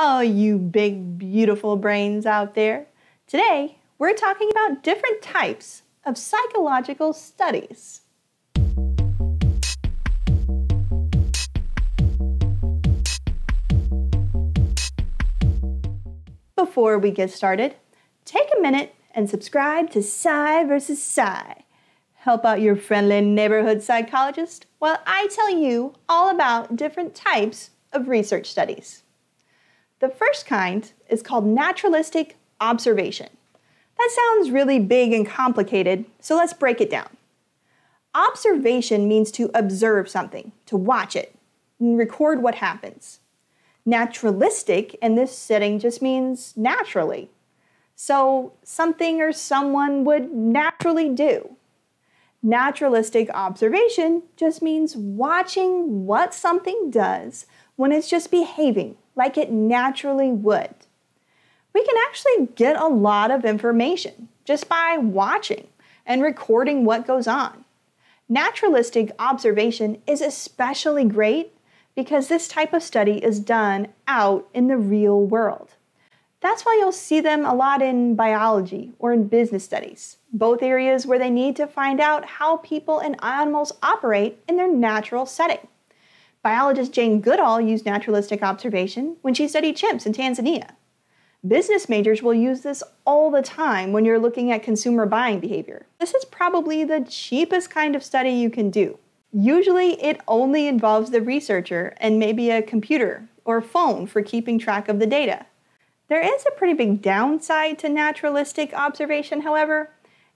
all you big, beautiful brains out there. Today, we're talking about different types of psychological studies. Before we get started, take a minute and subscribe to Psy versus Psy. Help out your friendly neighborhood psychologist while I tell you all about different types of research studies. The first kind is called naturalistic observation. That sounds really big and complicated, so let's break it down. Observation means to observe something, to watch it, and record what happens. Naturalistic in this setting just means naturally. So, something or someone would naturally do. Naturalistic observation just means watching what something does when it's just behaving like it naturally would. We can actually get a lot of information just by watching and recording what goes on. Naturalistic observation is especially great because this type of study is done out in the real world. That's why you'll see them a lot in biology or in business studies, both areas where they need to find out how people and animals operate in their natural setting. Biologist Jane Goodall used naturalistic observation when she studied chimps in Tanzania. Business majors will use this all the time when you're looking at consumer buying behavior. This is probably the cheapest kind of study you can do. Usually, it only involves the researcher and maybe a computer or phone for keeping track of the data. There is a pretty big downside to naturalistic observation, however,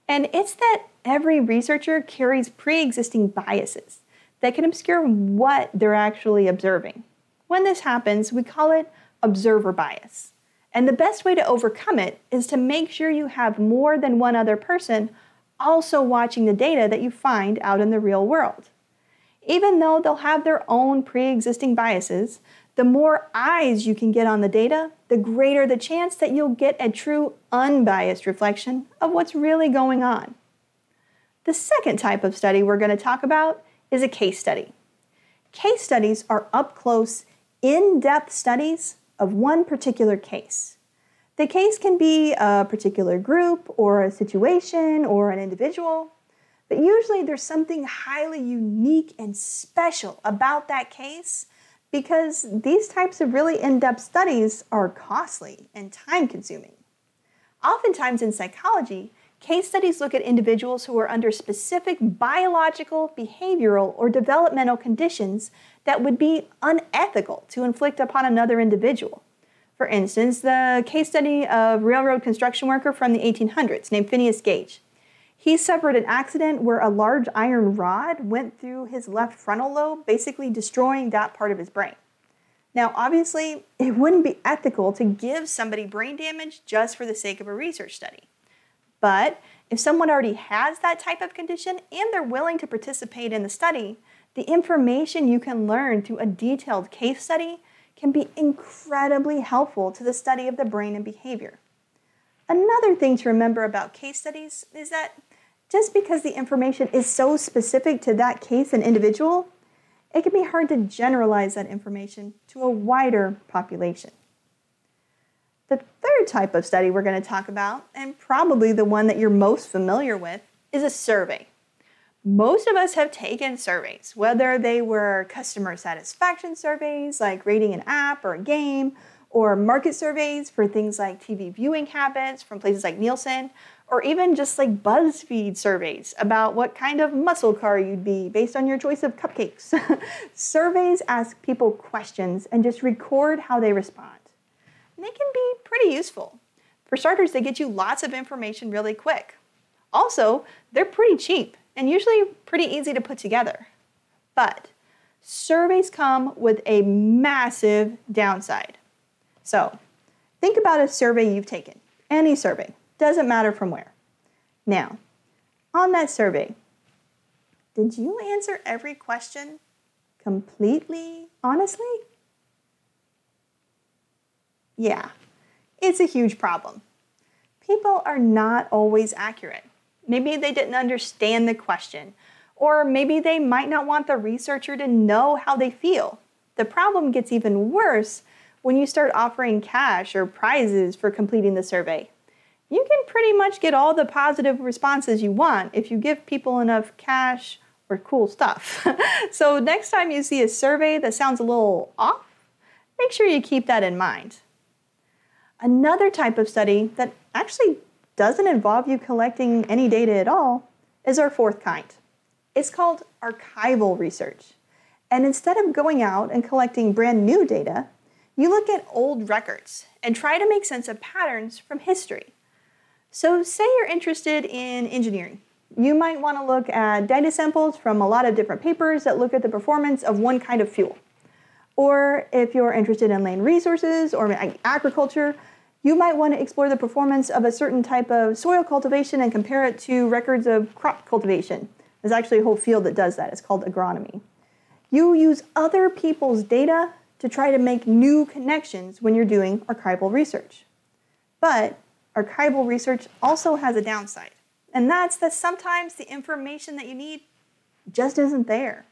and it's that every researcher carries pre existing biases that can obscure what they're actually observing. When this happens, we call it observer bias. And the best way to overcome it is to make sure you have more than one other person also watching the data that you find out in the real world. Even though they'll have their own pre existing biases, the more eyes you can get on the data, the greater the chance that you'll get a true unbiased reflection of what's really going on. The second type of study we're going to talk about is a case study. Case studies are up close, in depth studies of one particular case. The case can be a particular group or a situation or an individual, but usually there's something highly unique and special about that case because these types of really in depth studies are costly and time consuming. Oftentimes in psychology, Case studies look at individuals who are under specific biological, behavioral, or developmental conditions that would be unethical to inflict upon another individual. For instance, the case study of railroad construction worker from the 1800s named Phineas Gage. He suffered an accident where a large iron rod went through his left frontal lobe, basically destroying that part of his brain. Now, obviously, it wouldn't be ethical to give somebody brain damage just for the sake of a research study. But if someone already has that type of condition and they're willing to participate in the study, the information you can learn through a detailed case study can be incredibly helpful to the study of the brain and behavior. Another thing to remember about case studies is that just because the information is so specific to that case and individual, it can be hard to generalize that information to a wider population. The third type of study we're going to talk about, and probably the one that you're most familiar with, is a survey. Most of us have taken surveys, whether they were customer satisfaction surveys like rating an app or a game, or market surveys for things like TV viewing habits from places like Nielsen, or even just like BuzzFeed surveys about what kind of muscle car you'd be based on your choice of cupcakes. surveys ask people questions and just record how they respond they can be pretty useful. For starters, they get you lots of information really quick. Also, they're pretty cheap and usually pretty easy to put together. But surveys come with a massive downside. So, think about a survey you've taken, any survey, doesn't matter from where. Now, on that survey, did you answer every question completely honestly? Yeah, it's a huge problem. People are not always accurate. Maybe they didn't understand the question, or maybe they might not want the researcher to know how they feel. The problem gets even worse when you start offering cash or prizes for completing the survey. You can pretty much get all the positive responses you want if you give people enough cash or cool stuff. so, next time you see a survey that sounds a little off, make sure you keep that in mind. Another type of study that actually doesn't involve you collecting any data at all is our fourth kind. It's called archival research. And instead of going out and collecting brand new data, you look at old records and try to make sense of patterns from history. So, say you're interested in engineering. You might want to look at data samples from a lot of different papers that look at the performance of one kind of fuel. Or if you're interested in land resources or agriculture, you might want to explore the performance of a certain type of soil cultivation and compare it to records of crop cultivation. There's actually a whole field that does that. It's called agronomy. You use other people's data to try to make new connections when you're doing archival research. But archival research also has a downside, and that's that sometimes the information that you need just isn't there.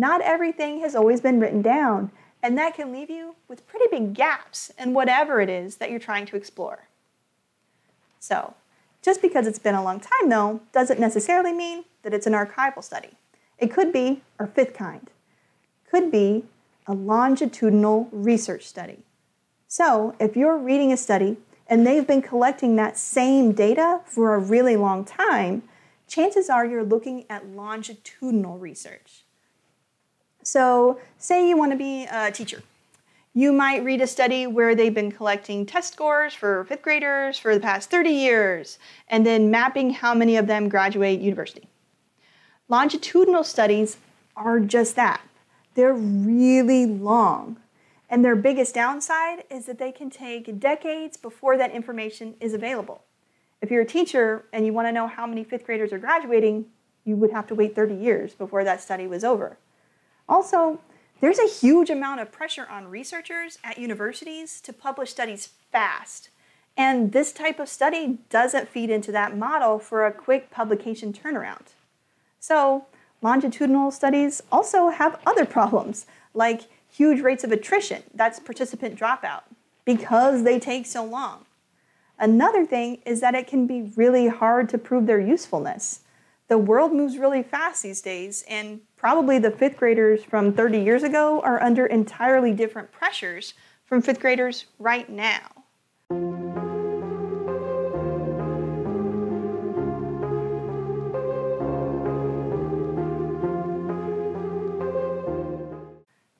Not everything has always been written down, and that can leave you with pretty big gaps in whatever it is that you're trying to explore. So, just because it's been a long time, though, doesn't necessarily mean that it's an archival study. It could be our fifth kind, could be a longitudinal research study. So, if you're reading a study and they've been collecting that same data for a really long time, chances are you're looking at longitudinal research. So, say you want to be a teacher. You might read a study where they've been collecting test scores for fifth graders for the past 30 years and then mapping how many of them graduate university. Longitudinal studies are just that. They're really long. And their biggest downside is that they can take decades before that information is available. If you're a teacher and you want to know how many fifth graders are graduating, you would have to wait 30 years before that study was over. Also, there's a huge amount of pressure on researchers at universities to publish studies fast. And this type of study doesn't feed into that model for a quick publication turnaround. So, longitudinal studies also have other problems, like huge rates of attrition that's participant dropout because they take so long. Another thing is that it can be really hard to prove their usefulness the world moves really fast these days, and probably the fifth graders from 30 years ago are under entirely different pressures from fifth graders right now.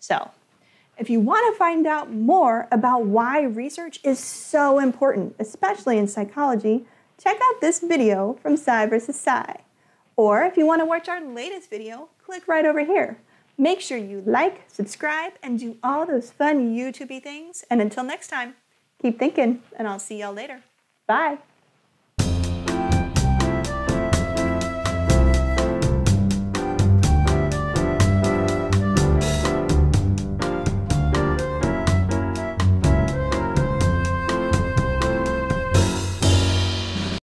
So, if you want to find out more about why research is so important, especially in psychology, check out this video from Psy vs. Psy. Or if you want to watch our latest video, click right over here. Make sure you like, subscribe, and do all those fun YouTubey things. And until next time, keep thinking, and I'll see y'all later. Bye.